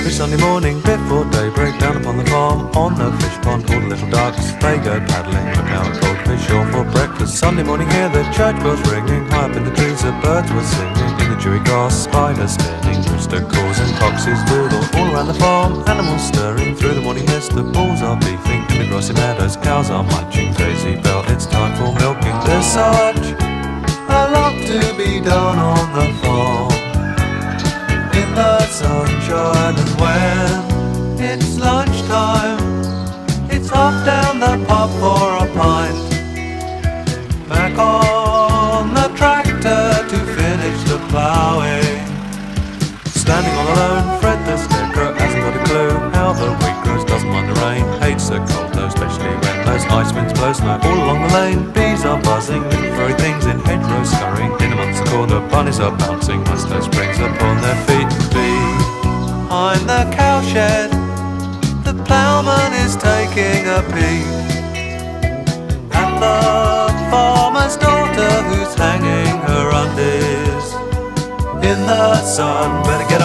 Every Sunday morning before daybreak down upon the farm On the fish pond all the little ducks They go paddling, look out goldfish all for breakfast. Sunday morning hear the church bells ringing High up in the trees the birds were singing In the dewy grass spiders spinning Rooster calls and foxes doodle All around the farm animals stirring Through the morning mist the bulls are beefing In the grassy meadows cows are munching Crazy bell it's time for milking. There's such a lot to be done on the farm sunshine and when it's lunchtime. It's off down the pub for a pint. Back on the tractor to finish the ploughing standing all alone Fred the scarecrow hasn't got a clue how the wheat grows. Doesn't mind the rain hates the cold though especially when those ice winds blow snow all along the lane. Bees are buzzing little furry things in hedgerows scurrying. In amongst the corn the bunnies are bouncing mustache taking a peek at the farmer's daughter who's hanging her undies in the sun. Better get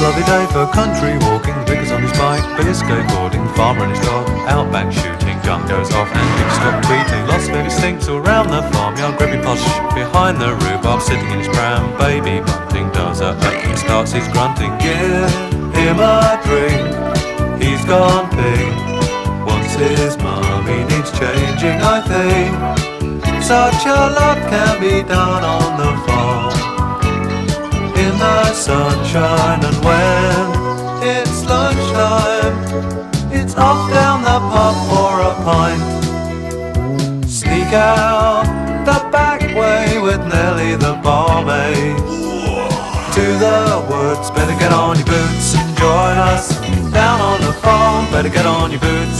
lovely day for country walking. Vicar's on his bike, Billy skateboarding, farmer and his dog, outback shooting. Gun goes off and big stop tweeting. Las Vegas thinks around the farmyard, gripping posh behind the rhubarb, sitting in his pram. Baby bunting does a he starts his grunting. Give him a drink, he's gone pink. Wants his mum, he needs changing, I think. Such a lot can be done on the farm the sunshine and when it's lunchtime it's off down the pub for a pint. Sneak out the back way with Nelly the barmaid. To the woods better get on your boots and join us down on the farm. Better get on your boots